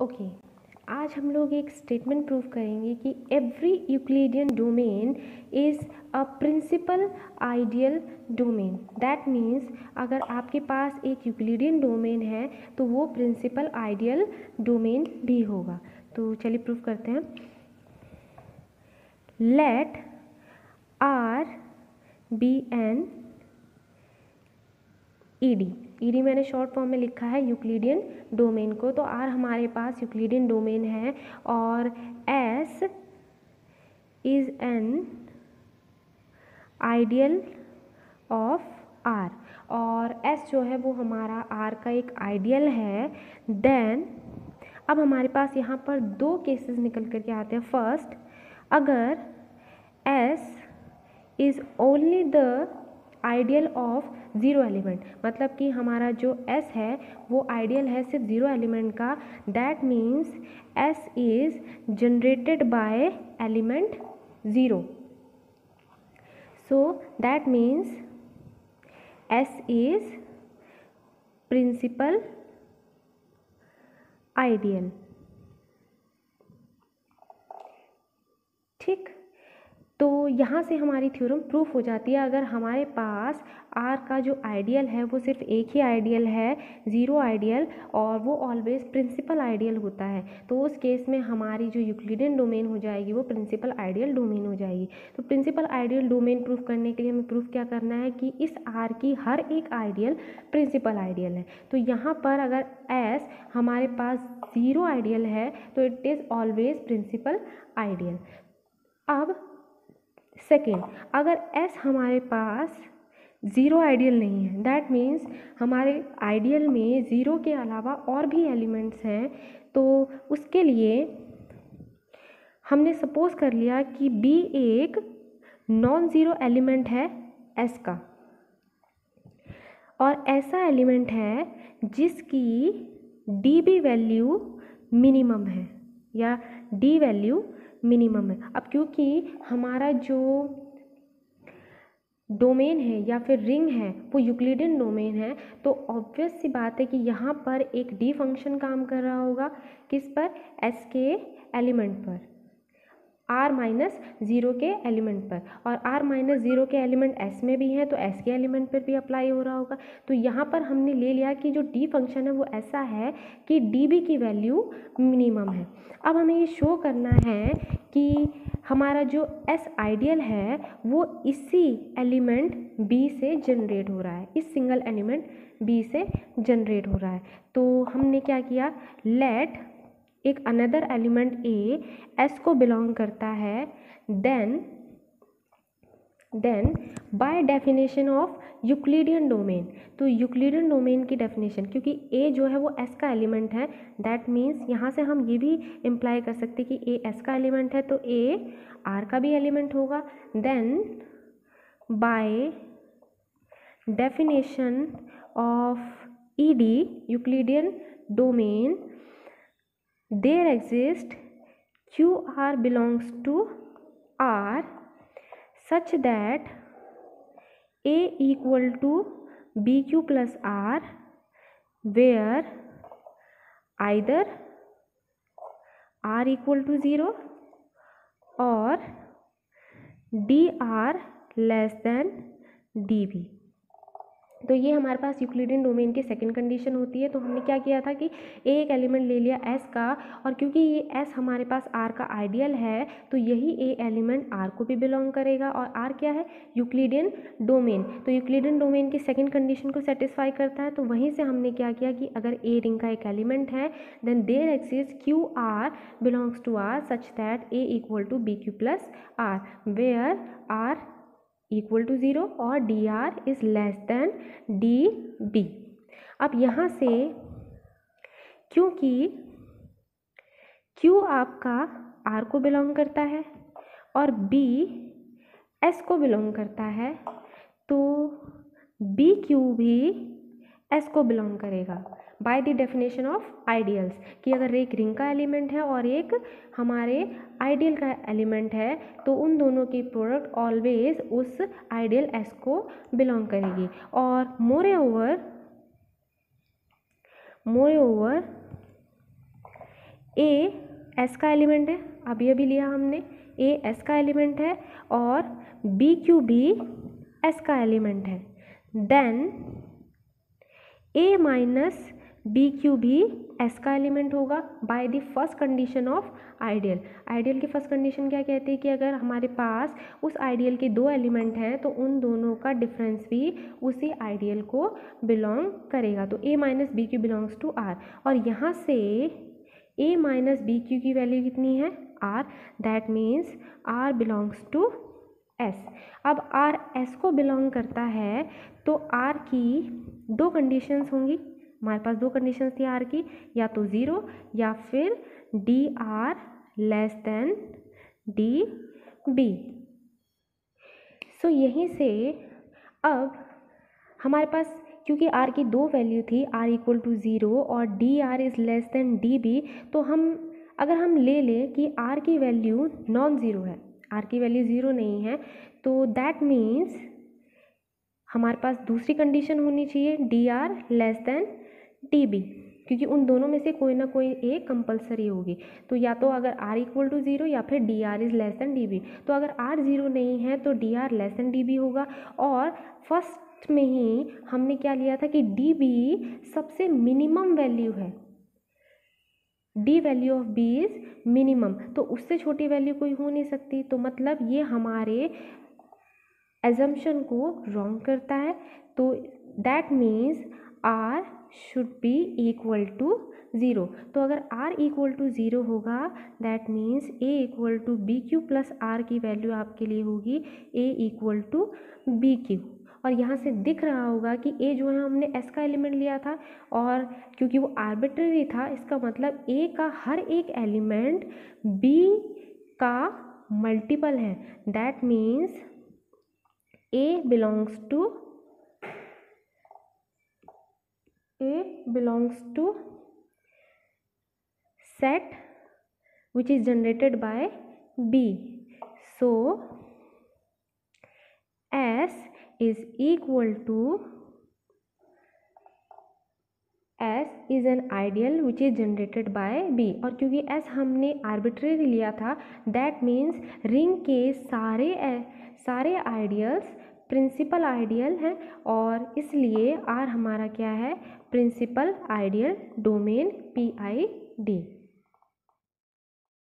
Okay आज हम लोग एक स्टेटमेंट प्रूव करेंगे कि every Euclidean domain is a principal ideal domain that means अगर आपके पास एक यूक्लिडियन डोमेन है तो वो प्रिंसिपल आइडियल डोमेन भी होगा। तो चलिए प्रूव करते हैं। Let R be E D E D D मैंने शॉर्ट फॉर्म में लिखा है, यूक्लिडियन डोमेन को। तो आर हमारे पास यूक्लिडियन डोमेन है और S is an ideal of R और एस जो है वो हमारा आर का एक आइडियल है। देन अब हमारे पास यहाँ पर दो केसेस निकल कर के आते हैं। फ़र्स्ट अगर S is only the ideal of zero element. मतलब कि हमारा जो एस है, वो आइडियल है सिर्फ़ ज़ीरो एलिमेंट का। That means S is generated by element zero so that means S is principal ideal तो यहाँ से हमारी थ्योरम प्रूफ हो जाती है। अगर हमारे पास आर का जो आइडियल है, वो सिर्फ़ एक ही आइडियल है ज़ीरो आइडियल और वो ऑलवेज प्रिंसिपल आइडियल होता है तो उस केस में हमारी जो यूक्लिडियन डोमेन हो जाएगी, वो प्रिंसिपल आइडियल डोमेन हो जाएगी। तो प्रिंसिपल आइडियल डोमेन प्रूफ करने के लिए हमें प्रूफ क्या करना है कि इस आर की हर एक आइडियल प्रिंसिपल आइडियल है। तो यहाँ पर अगर एस हमारे पास ज़ीरो आइडियल है तो it is always principal ideal अब सेकेंड अगर एस हमारे पास ज़ीरो आइडियल नहीं है दैट मीन्स हमारे आइडियल में ज़ीरो के अलावा और भी एलिमेंट्स हैं तो उसके लिए हमने सपोज़ कर लिया कि बी एक नॉन ज़ीरो एलिमेंट है एस का। और ऐसा एलिमेंट है जिसकी डी बी वैल्यू मिनिमम है या डी वैल्यू मिनिमम है। अब क्योंकि हमारा जो डोमेन है या फिर रिंग है, वो यूक्लिडियन डोमेन है तो ऑब्वियस सी बात है कि यहाँ पर एक डी फ़ंक्शन काम कर रहा होगा। किस पर? एस के एलिमेंट पर। आर माइनस ज़ीरो के एलिमेंट पर। और आर माइनस ज़ीरो के एलिमेंट एस में भी हैं तो एस के एलिमेंट पर भी अप्लाई हो रहा होगा। तो यहाँ पर हमने ले लिया कि जो डी फ़ंक्शन है वो ऐसा है कि डी बी की वैल्यू मिनिमम है। अब हमें ये शो करना है कि हमारा जो एस आइडियल है, वो इसी एलिमेंट बी से जनरेट हो रहा है। इस सिंगल एलिमेंट बी से जनरेट हो रहा है। तो हमने क्या किया? लेट एक अनदर एलिमेंट ए एस को बिलोंग करता है then then by definition of Euclidean domain तो यूक्लिडियन डोमेन की डेफिनेशन क्योंकि ए जो है वो एस का एलिमेंट है दैट मीन्स यहाँ से हम ये भी इम्प्लाई कर सकते कि ए एस का एलिमेंट है तो ए आर का भी एलिमेंट होगा then by definition of E D Euclidean domain there exist qr belongs to r such that a equal to bq plus r where either r equal to 0 or dr less than db तो ये हमारे पास Euclidean domain की second condition होती है। तो हमने क्या किया था कि ए एक एलिमेंट ले लिया एस का और क्योंकि ये एस हमारे पास आर का आइडियल है तो यही ए एलिमेंट आर को भी बिलोंग करेगा और आर क्या है? Euclidean domain. तो यूक्लिडियन डोमेन की सेकेंड कंडीशन को सेटिस्फाई करता है तो वहीं से हमने क्या किया कि अगर ए रिंग का एक एलिमेंट है then there exist Q R belongs to R such that A equal to B Q plus R where R equal to zero और D R is less than D B अब यहाँ से क्योंकि Q आपका are को belong करता है और बी एस को बिलोंग करता है तो बी क्यू भी एस को बिलोंग करेगा. By the definition of ideals कि अगर एक रिंग का एलिमेंट है और एक हमारे आइडियल का एलिमेंट है तो उन दोनों की प्रोडक्ट ऑलवेज उस आइडियल एस को बिलोंग करेगी. और moreover moreover A S का एलिमेंट है. अभी अभी लिया हमने. ए एस का एलिमेंट है और बी क्यू भी एस का एलिमेंट है. Then A minus B Q भी एस का एलिमेंट होगा by the first condition of ideal ideal की फ़र्स्ट कंडीशन क्या कहती है कि अगर हमारे पास उस आइडियल के दो एलिमेंट हैं तो उन दोनों का डिफरेंस भी उसी आइडियल को बिलोंग करेगा. तो A minus B Q belongs to R और यहाँ से ए माइनस बी क्यू की वैल्यू कितनी है? R that means R belongs to S अब आर एस को बिलोंग करता है तो आर की दो कंडीशंस होंगी। हमारे पास दो कंडीशंस थी आर की, या तो ज़ीरो या फिर D R less than D B so यहीं से अब हमारे पास, क्योंकि आर की दो वैल्यू थी आर इक्वल टू ज़ीरो और D R is less than D B तो हम, अगर हम ले लें कि आर की वैल्यू नॉन ज़ीरो है आर की वैल्यू ज़ीरो नहीं है तो दैट मीन्स हमारे पास दूसरी कंडीशन होनी चाहिए D R less than D B क्योंकि उन दोनों में से कोई ना कोई एक कंपलसरी होगी। तो या तो अगर आर इक्वल टू ज़ीरो या फिर D R is less than D B तो अगर आर ज़ीरो नहीं है तो D R less than D B होगा। और फ़र्स्ट में ही हमने क्या लिया था कि डी बी सबसे मिनिमम वैल्यू है। D value of B is minimum तो उससे छोटी वैल्यू कोई हो नहीं सकती। तो मतलब ये हमारे एजम्पन को रॉन्ग करता है। तो that means R should be equal to zero तो अगर आर इक्वल टू ज़ीरो होगा that means A equal to B Q plus R की वैल्यू आपके लिए होगी। A equal to B Q और यहाँ से दिख रहा होगा कि ए जो है हमने एस का एलिमेंट लिया था और क्योंकि वो आर्बिट्ररी था इसका मतलब ए का हर एक एलिमेंट बी का मल्टीपल है that means A belongs to A belongs to set which is generated by B. So, S is equal to S is an ideal which is generated by B. और क्योंकि S हमने arbitrary लिया था, that means ring के सारे सारे ideals principal ideal हैं और इसलिए आर हमारा क्या है? Principal ideal domain P I D